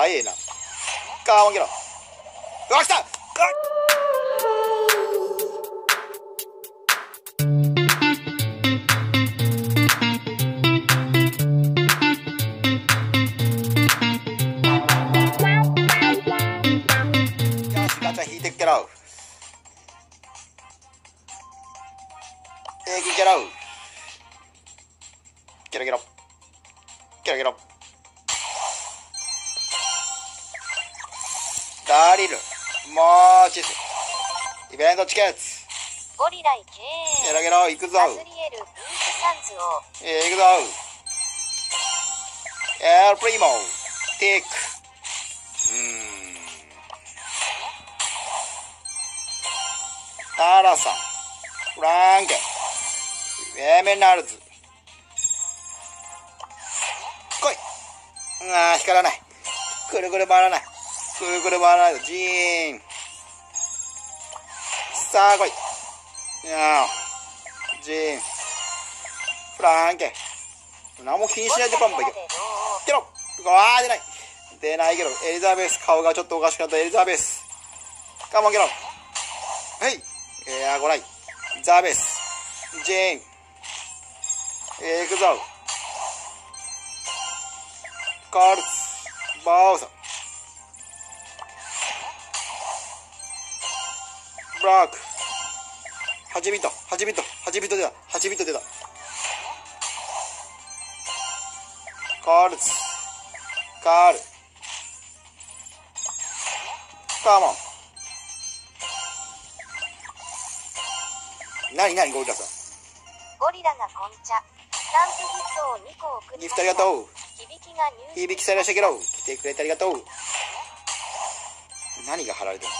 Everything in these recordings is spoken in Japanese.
早えな。ガーンゲロ。うわ来た！うよしガチャ引いてっけろえー、ゲロ。ゲロゲロ。ゲロゲロ。ダリルマーチスイベントチケット。ゴリライゲロゲロ行くぞ。アズリエルピンクサンズを。えー、行くぞ。エルプリモ。ティック。うーん。タラさん。フランケン。エメナルズ。来い。あー光らない。くるくる回らないくるくる回らないとジーン。さあ来い。いやジーン。フランケ何も気にしないでパンパンいけけろあー出ない。出ないけどエリザベス顔がちょっとおかしかった。エリザベス。カモンけろはいいやーごらい。ザベス。ジーン。えー、いくぞカールツバーサブラック。8ビット8ビット8ビット出た。8ビット出た。カールツカール。カモン。何何ゴリラさん。ゴリラがこんちゃ。スタンプヒットを2個送りギフトありがとう。響きが入響きさらしてけろ。来てくれてありがとう。何が貼られてる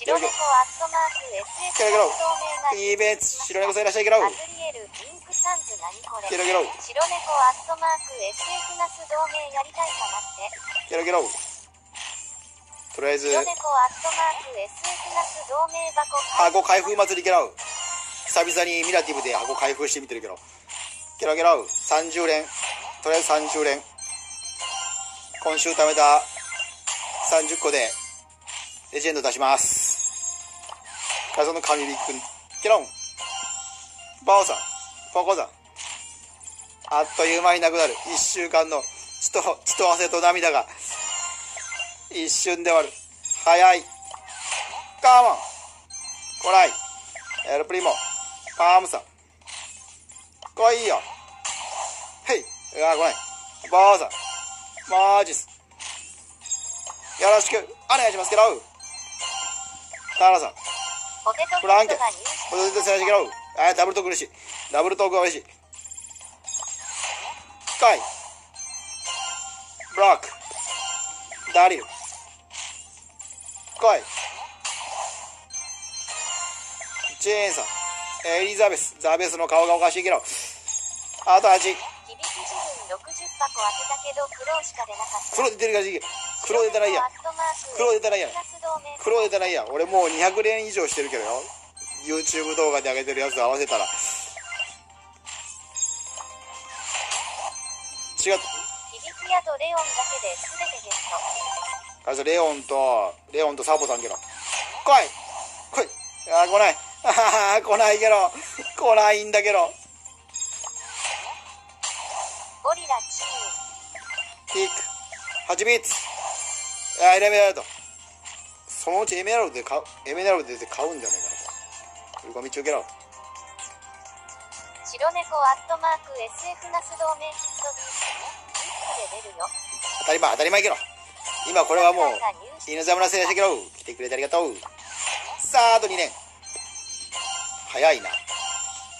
白猫アットマーク SS 透明がいいべつ白猫さらしてけろアズリエルピンクサンズ何これ。白猫アットマーク SF ナス同盟やりたいかなって。ケロケロとりあえず白猫アットマーク SF ナス同盟箱箱開封祭りケロ久々にミラティブで箱開封してみてるけど。ケロケロ30連。とりあえず30連。今週貯めた30個でレジェンド出します風の神ビックケロン。バオさん。ポコさん。あっという間になくなる。1週間の血と血と汗と涙が。一瞬で終わる。早い。カモン。こらい。エルプリモ。パームさん。来いよ。へいうわ来ないバーさん。マージス。よろしく。お願いしますけど。タラさん。ポテトフランケンヒットが入手ポテトセラシケロあダブルトーク嬉しいダブルトークが嬉しいカイブロックダリル来いジェーンさんエリザベスザベスの顔がおかしいけどあと8響き自分60箱当てたけど黒しか出なかった黒出てるからしい黒出てないや。黒出てないや。黒出てないや。俺もう200連以上してるけどよ。YouTube 動画で上げてるやつ合わせたら。違った？響きやとレオンだけで全てゲット。あレオンとレオンとサボさんけど来い！来い！あー来ない。あ ー来ないけど来ないんだけどゴリラチーティック。8ビーツあーエメラルドそのうちエメラルドで買うエメラルドで買うんじゃないかな売り込み中けろ白猫アットマーク SF ナス同盟ヒットビーツビッツで出るよ。当たり前当たり前けど今これはもう犬沢村製してけろ来てくれてありがとう。さああと2年。早いな。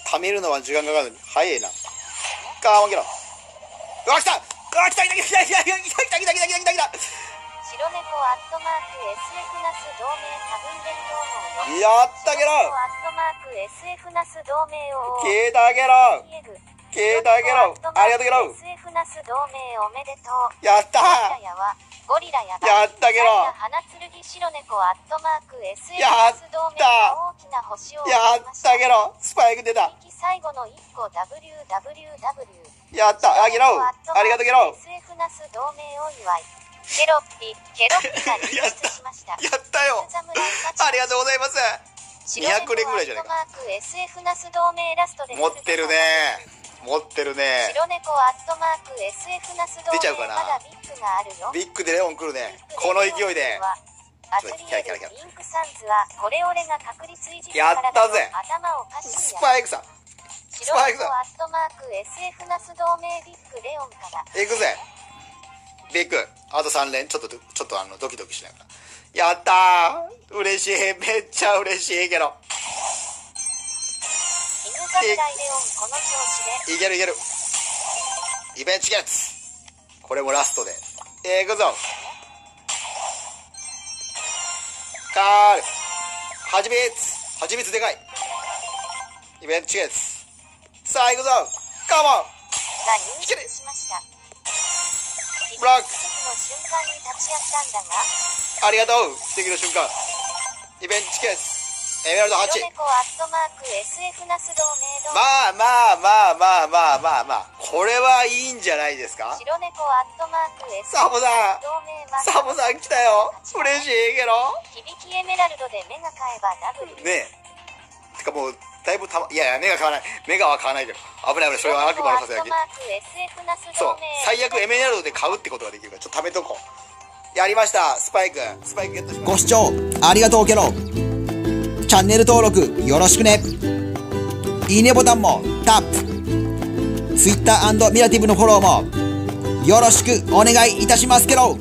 貯めるのは時間かかるのに。早いな。ガーンけろうわ来た！うわ来た来た来た来た来た来た来た来た来た来た来た白猫アットマーク SF ナス同盟多分出ると思うよやったけど白猫アットマーク SF ナス同盟を消えたけどイエグ消えたけどありがとうけど SF ナス同盟おめでとう。やった。ゴリラややったけど花剣白猫アットマーク SF やった。ナス同盟が大きな星をやったけどスパイク出た。最後の1個 WWW やった。あげろありがとうけど SF ナス同盟お祝いケロッピ、ケロッピが入室しました。やったよ。ありがとうございます。200連ぐらいじゃないか SF ナス同盟ラストで持ってるね。持ってるね。白猫アットマーク SF ナス同盟出ちゃうかな。まだビッグがあるよ。ビッグでレオン来るね。この勢いで。アズリエルリンクサンズはこれ俺が確率いじやったぜ。頭おかしいスやパイクさん。白猫アットマーク SF ナス同盟ビッグレオンから。行くぜビッグあと3連ちょっとちょっとあのドキドキしながら。やったー！嬉しい。めっちゃ嬉しいけど。いけるいける。イベントチケットこれもラストで。えー、行くぞ。カール。はちみつ。はちみつでかい。イベントチケットさあ行くぞ。カモン。が入室しましたブロック。ありがとう。奇跡の瞬間。イベントチケット。エメラルド8白猫アットマーク SF ナス同盟同まあまあまあまあまあまあまあこれはいいんじゃないですか？白猫アットマークサボさんサボさん来たよ。嬉しいけど。響きエメラルドで目が買えばダブルねえ。てかもうだいぶたまいやいや目が買わない。目がは買わないけど危ない危ない。それは悪魔のささやき。そう。最悪エメラルドで買うってことができるからちょっと貯めとこう。やりました。スパイク。スパイクゲットしましご視聴ありがとうケロ。チャンネル登録よろしくね。いいねボタンもタップ。Twitter& ミラティブのフォローもよろしくお願いいたしますケロ